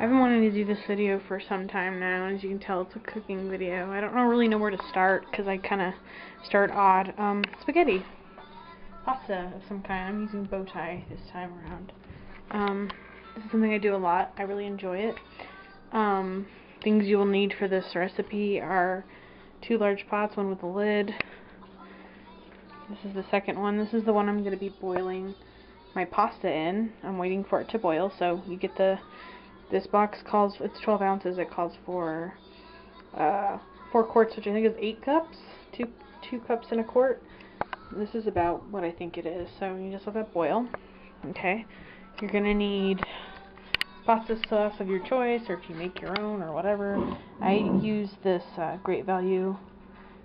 I've been wanting to do this video for some time now, as you can tell it's a cooking video. I don't really know where to start, because I kind of start odd. Um, spaghetti. Pasta of some kind. I'm using bow tie this time around. Um, this is something I do a lot. I really enjoy it. Um, things you will need for this recipe are two large pots, one with a lid. This is the second one. This is the one I'm going to be boiling my pasta in. I'm waiting for it to boil, so you get the, this box calls, it's 12 ounces, it calls for uh, 4 quarts, which I think is 8 cups, 2, two cups in a quart. This is about what I think it is, so you just let that boil, okay? You're going to need pasta sauce of your choice, or if you make your own, or whatever. I use this uh, Great Value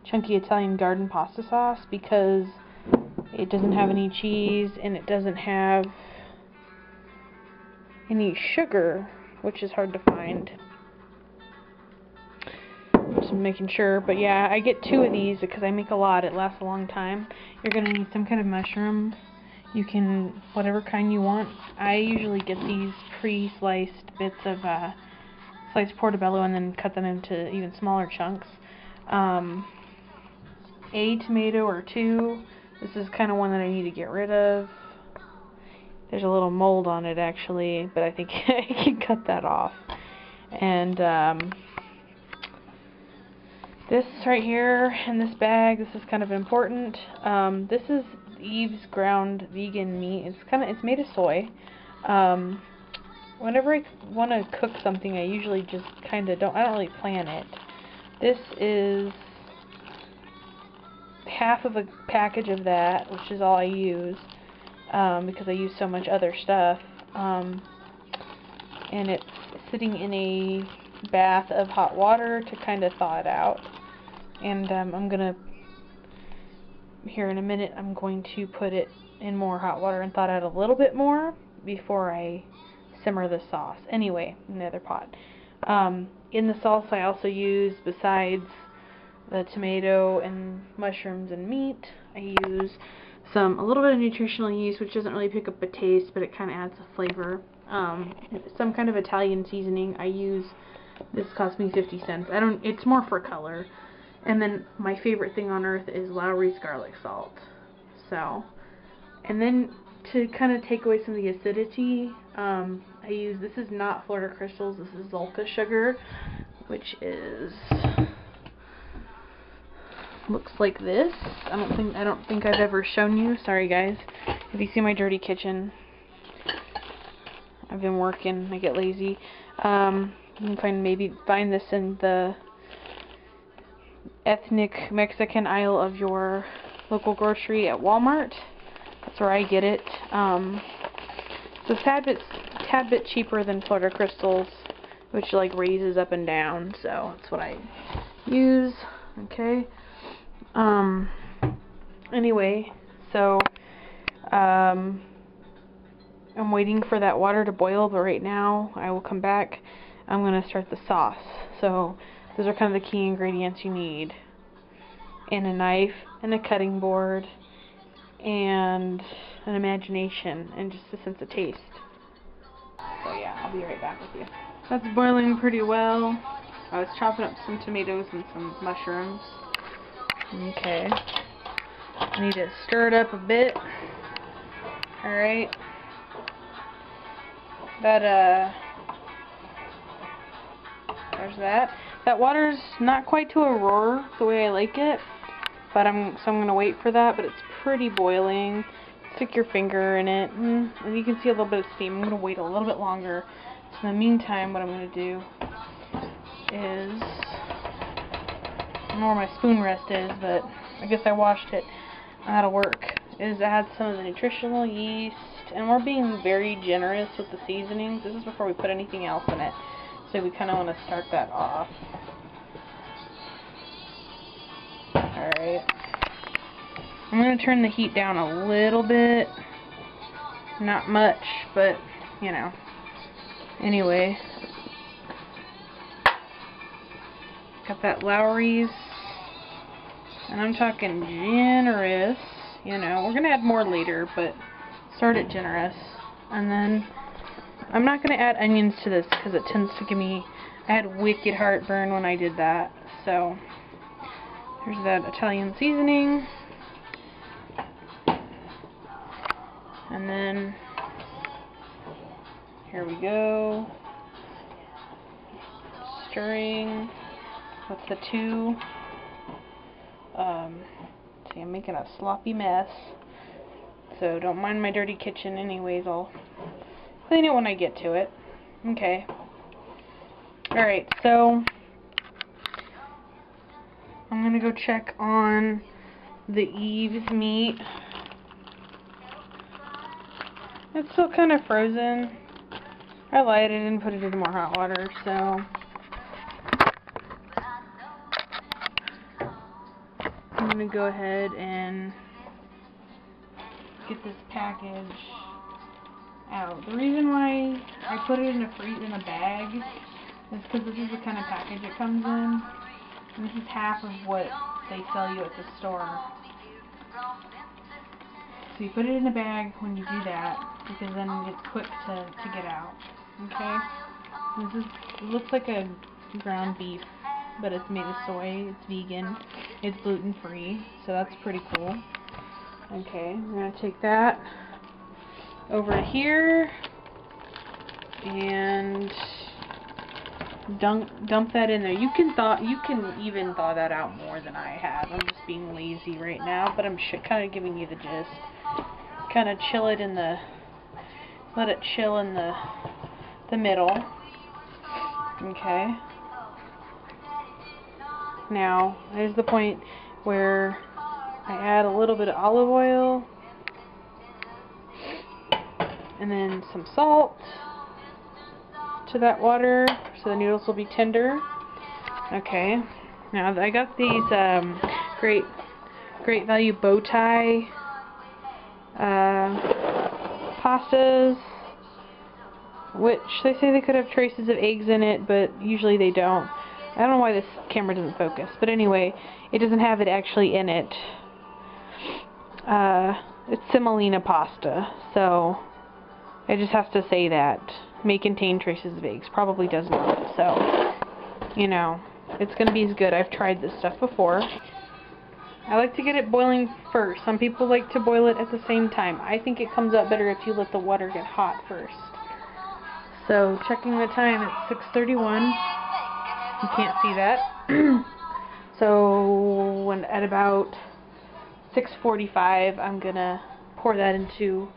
Chunky Italian Garden pasta sauce because it doesn't have any cheese and it doesn't have any sugar, which is hard to find. Just making sure, but yeah, I get two of these because I make a lot. It lasts a long time. You're gonna need some kind of mushroom. You can, whatever kind you want. I usually get these pre-sliced bits of uh, sliced portobello and then cut them into even smaller chunks. Um, a tomato or two this is kind of one that I need to get rid of. There's a little mold on it actually, but I think I can cut that off. And um, this right here in this bag, this is kind of important. Um, this is Yves ground vegan meat. It's kind of it's made of soy. Um, whenever I want to cook something, I usually just kind of don't. I don't really plan it. This is half of a package of that, which is all I use, um, because I use so much other stuff. Um, and it's sitting in a bath of hot water to kind of thaw it out. And um, I'm going to, here in a minute, I'm going to put it in more hot water and thaw it out a little bit more before I simmer the sauce. Anyway, in the other pot. Um, in the sauce I also use, besides the tomato and mushrooms and meat. I use some, a little bit of nutritional yeast, which doesn't really pick up a taste, but it kind of adds a flavor. Um, some kind of Italian seasoning. I use, this cost me 50 cents. I don't, it's more for color. And then my favorite thing on earth is Lawry's garlic salt. So, and then to kind of take away some of the acidity, um, I use, this is not Florida Crystals, this is Zulka sugar, which is looks like this. I don't think I don't think I've ever shown you. Sorry guys. If you see my dirty kitchen, I've been working. I get lazy. Um, you can find maybe find this in the ethnic Mexican aisle of your local grocery at Walmart. That's where I get it. Um, it's a tad bit tad bit cheaper than Florida Crystals, which like raises up and down. So that's what I use. Okay. Um, anyway, so, um, I'm waiting for that water to boil, but right now I will come back. I'm going to start the sauce. So, those are kind of the key ingredients you need. And a knife, and a cutting board, and an imagination, and just a sense of taste. So yeah, I'll be right back with you. That's boiling pretty well. I was chopping up some tomatoes and some mushrooms. Okay. I need to stir it up a bit. Alright. That, uh, there's that. That water's not quite to a roar the way I like it, but I'm, so I'm going to wait for that, but it's pretty boiling. Stick your finger in it, and, you can see a little bit of steam. I'm going to wait a little bit longer. So in the meantime, what I'm going to do is where my spoon rest is, but I guess I washed it. That'll work. Is add some of the nutritional yeast, and we're being very generous with the seasonings. This is before we put anything else in it, so we kind of want to start that off. Alright. I'm going to turn the heat down a little bit. Not much, but, you know. Anyway. Got that Lawry's. and I'm talking generous, you know, we're going to add more later, but start it generous. And then I'm not going to add onions to this because it tends to give me, I had wicked heartburn when I did that. So, here's that Italian seasoning. And then, here we go. Stirring with the two. Um, see, I'm making a sloppy mess. So don't mind my dirty kitchen anyways. I'll clean it when I get to it. Okay. Alright, so I'm going to go check on the Yves meat. It's still kind of frozen. I lied, I didn't put it in more hot water, so... I'm going to go ahead and get this package out. The reason why I put it in a freeze in a bag is because this is the kind of package it comes in. And this is half of what they sell you at the store. So you put it in a bag when you do that, because then it's quick to, to get out. Okay? This is looks like a ground beef, but it's made of soy, it's vegan, it's gluten free, so that's pretty cool. Okay, I'm going to take that over here and dump dump that in there. You can thaw you can even thaw that out more than I have. I'm just being lazy right now, but I'm kind of giving you the gist. Kind of chill it in the let it chill in the the middle. Okay. Now, there's the point where I add a little bit of olive oil and then some salt to that water so the noodles will be tender. Okay, now I got these um, great great value bow tie uh, pastas which they say they could have traces of eggs in it but usually they don't. I don't know why this camera doesn't focus but anyway it doesn't have it actually in it uh, it's semolina pasta, so I just have to say that. May contain traces of eggs. Probably does not. So, you know, it's going to be as good. I've tried this stuff before. I like to get it boiling first. Some people like to boil it at the same time. I think it comes out better if you let the water get hot first. So, checking the time, it's 6.31. You can't see that. so, when at about 6.45, I'm to pour that into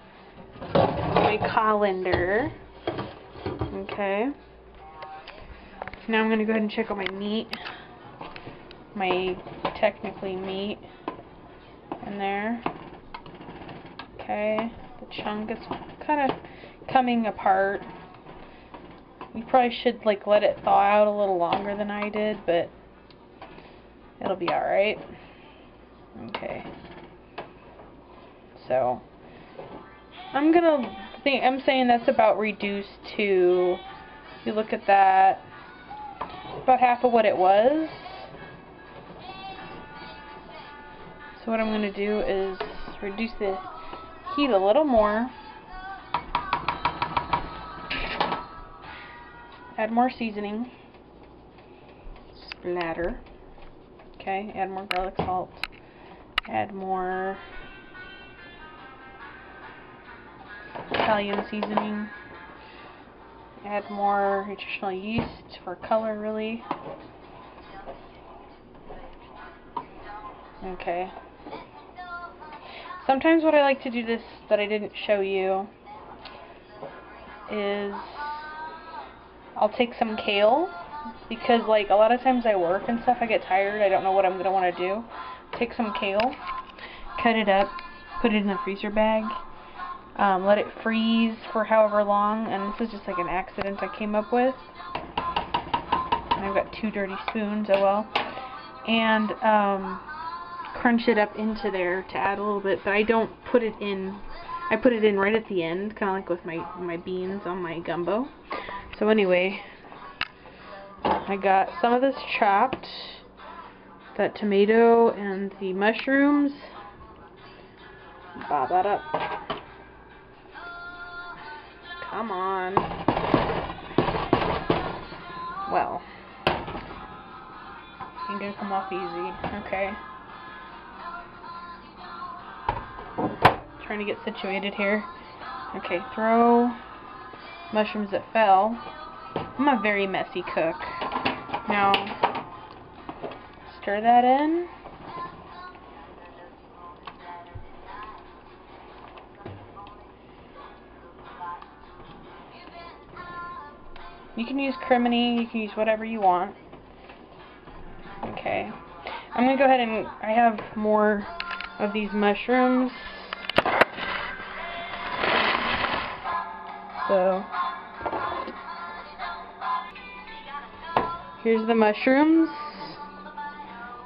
my colander. Okay. Now I'm to go ahead and check on my meat. My technically meat in there. Okay. The chunk is kind of coming apart. You probably should like let it thaw out a little longer than I did, but it'll be alright. Okay. So, I'm gonna think, I'm saying that's about reduced to, you look at that, about half of what it was. So what I'm gonna do is reduce the heat a little more. Add more seasoning. Splatter. Okay, add more garlic salt. Add more Italian seasoning. Add more nutritional yeast for color, really. Okay. Sometimes what I like to do this that I didn't show you is I'll take some kale because like a lot of times I work and stuff I get tired I don't know what I'm gonna want to do take some kale cut it up put it in the freezer bag um, let it freeze for however long, and this is just like an accident I came up with. And I've got two dirty spoons, oh well. And um, crunch it up into there to add a little bit, but I don't put it in, I put it in right at the end, kind of like with my, my beans on my gumbo. So anyway, I got some of this chopped, that tomato and the mushrooms, bob that up Come on. Well. Ain't gonna come off easy. Okay. Trying to get situated here. Okay, throw mushrooms that fell. I'm a very messy cook. Now, stir that in. You can use crimini, you can use whatever you want. Okay. I'm going to go ahead and I have more of these mushrooms. So, here's the mushrooms.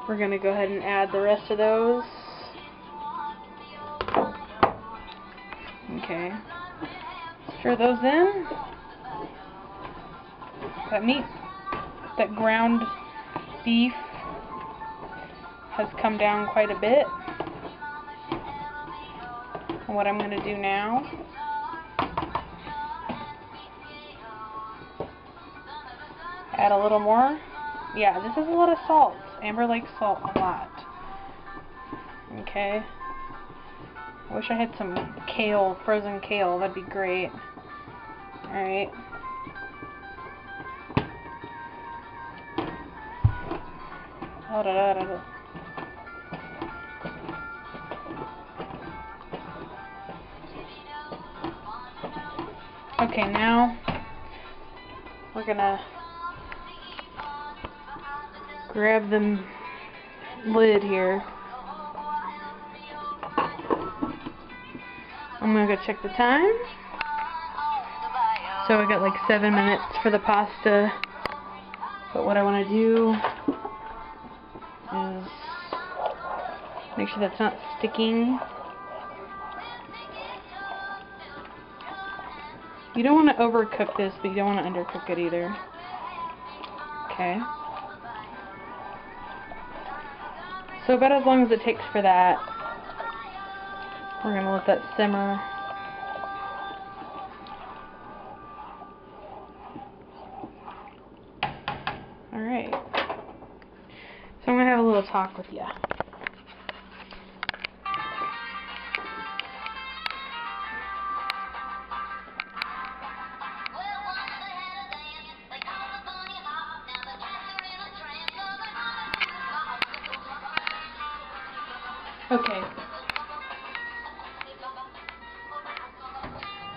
We're going to go ahead and add the rest of those. Okay. Stir those in. That meat, that ground beef has come down quite a bit. And what I'm going to do now add a little more. Yeah, this is a lot of salt. Amber likes salt a lot. Okay. Wish I had some kale, frozen kale. That'd be great. Alright. Oh, da, da, da, da. Okay, now we're gonna grab the lid here. I'm gonna go check the time. So I got like seven minutes for the pasta. But what I want to do is make sure that's not sticking. You don't want to overcook this, but you don't want to undercook it either. Okay. So about as long as it takes for that, we're going to let that simmer. Alright. So I'm going to have a little talk with you.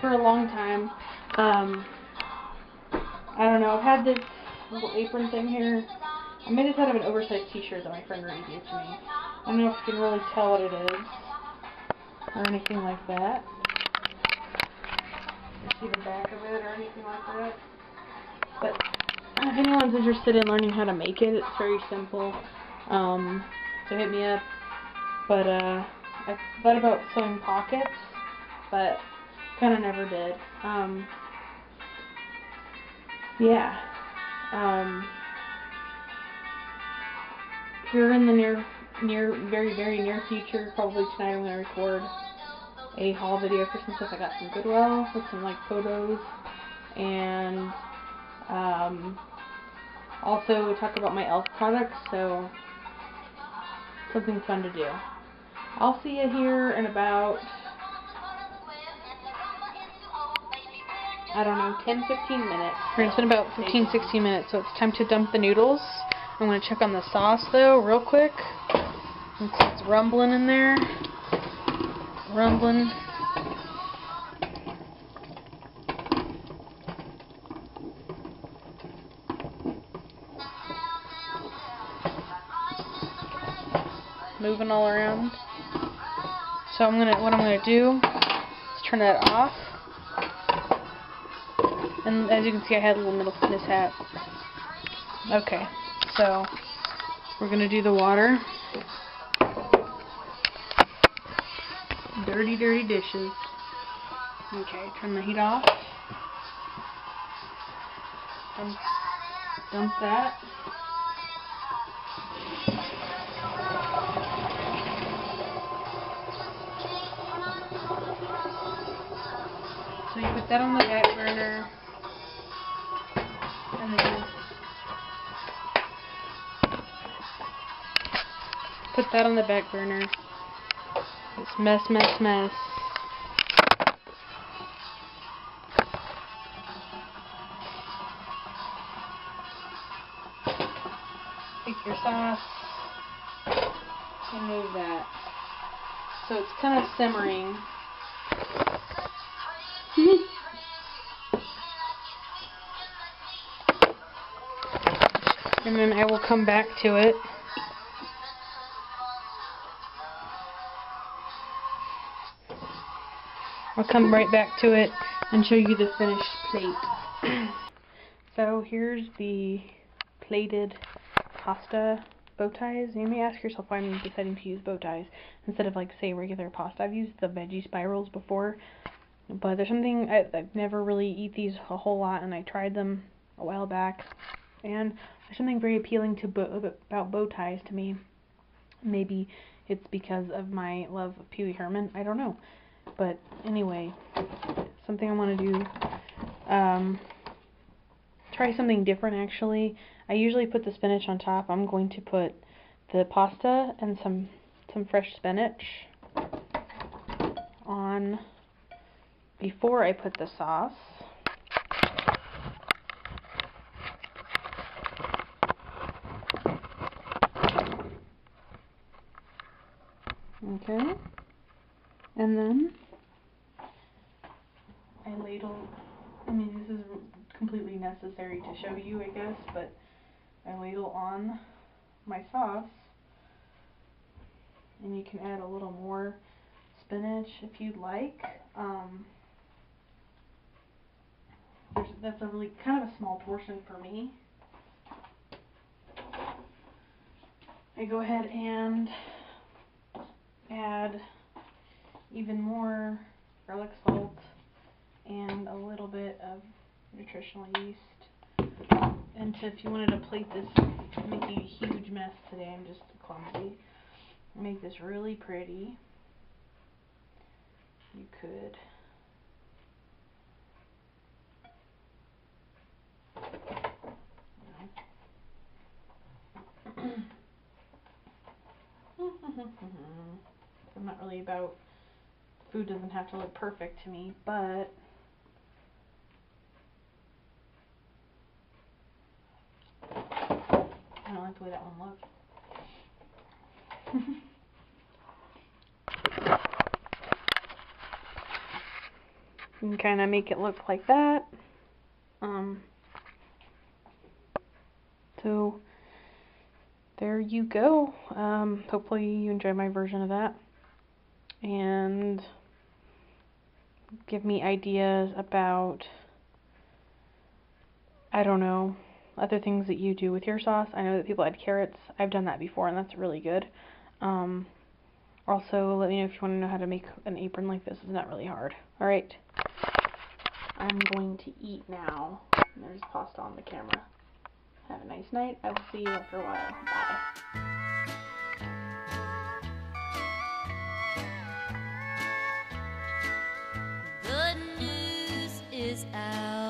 For a long time, um, I don't know, I've had this little apron thing here. I made this out of an oversized t-shirt that my friend Rudy gave to me. I don't know if you can really tell what it is, or anything like that. See the back of it or anything like that. But if anyone's interested in learning how to make it, it's very simple. Um, so hit me up. But, uh, I thought about sewing pockets, but kind of never did. Um, yeah. Um, here in the near, near, very, very near future, probably tonight I'm going to record a haul video for some stuff I got from Goodwill with some, like, photos, and, um, also talk about my e.l.f. products, so something fun to do. I'll see you here in about, I don't know, 10-15 minutes. It's been about 15-16 minutes, so it's time to dump the noodles. I'm going to check on the sauce, though, real quick. It's rumbling in there. Rumbling. Moving all around. So I'm gonna, what I'm gonna do is turn that off. And as you can see, I had a little middle mishap. Okay, so we're gonna do the water. Dirty, dirty dishes. Okay, turn the heat off. Dump, dump that. So you put that on the back burner. Put that on the back burner. This mess, mess, mess. Take your sauce and move that. So it's kind of simmering. and then I will come back to it. I'll come right back to it and show you the finished plate. so here's the plated pasta bow ties. You may ask yourself why I'm deciding to use bow ties instead of like say regular pasta. I've used the veggie spirals before, but there's something I, I've never really eat these a whole lot, and I tried them a while back, and there's something very appealing to bo about bow ties to me. Maybe it's because of my love of Pee Wee Herman. I don't know. But anyway, something I want to do, um, try something different actually. I usually put the spinach on top. I'm going to put the pasta and some some fresh spinach on before I put the sauce. Okay. And then I ladle, I mean this is completely necessary to show you I guess, but I ladle on my sauce and you can add a little more spinach if you'd like. Um, that's a really kind of a small portion for me. I go ahead and add even more garlic salt and a little bit of nutritional yeast. And to, if you wanted to plate this, making a huge mess today, I'm just clumsy. Make this really pretty. You could I'm not really about food doesn't have to look perfect to me, but I don't like the way that one looks. you can kind of make it look like that. Um, so there you go. Um, hopefully you enjoy my version of that. And give me ideas about, I don't know, other things that you do with your sauce. I know that people add carrots. I've done that before and that's really good. Um, also, let me know if you want to know how to make an apron like this. It's not really hard. Alright. I'm going to eat now. There's pasta on the camera. Have a nice night. I will see you after a while. Bye. Is out